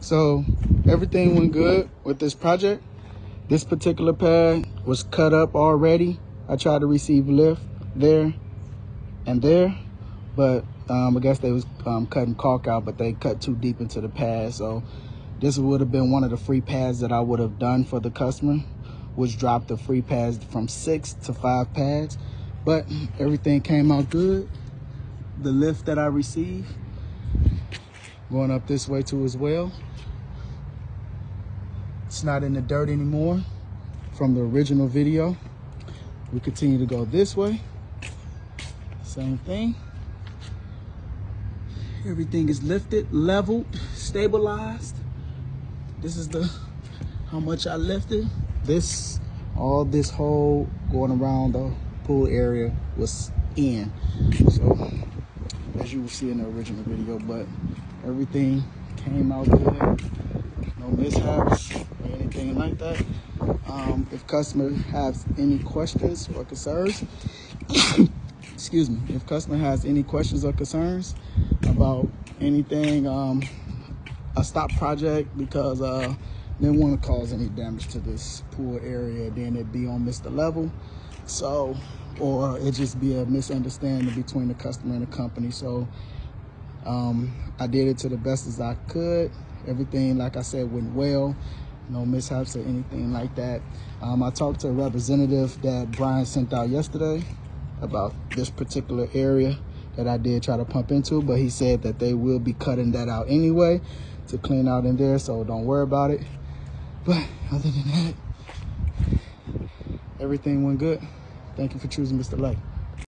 So everything went good with this project. This particular pad was cut up already. I tried to receive lift there and there, but um, I guess they was um, cutting caulk out, but they cut too deep into the pad. So this would have been one of the free pads that I would have done for the customer, which dropped the free pads from six to five pads. But everything came out good. The lift that I received going up this way too as well. It's not in the dirt anymore from the original video. We continue to go this way. Same thing. Everything is lifted, leveled, stabilized. This is the how much I lifted. This, all this whole going around the pool area was in. So as you will see in the original video, but everything came out good. No mishaps or anything like that. Um, if customer has any questions or concerns, excuse me, if customer has any questions or concerns about anything, um, a stop project because uh, they want to cause any damage to this pool area, then it'd be on Mr. Level. So, or it just be a misunderstanding between the customer and the company. So, um, I did it to the best as I could. Everything, like I said, went well. No mishaps or anything like that. Um, I talked to a representative that Brian sent out yesterday about this particular area that I did try to pump into, but he said that they will be cutting that out anyway to clean out in there, so don't worry about it. But other than that, everything went good. Thank you for choosing Mr. Lake.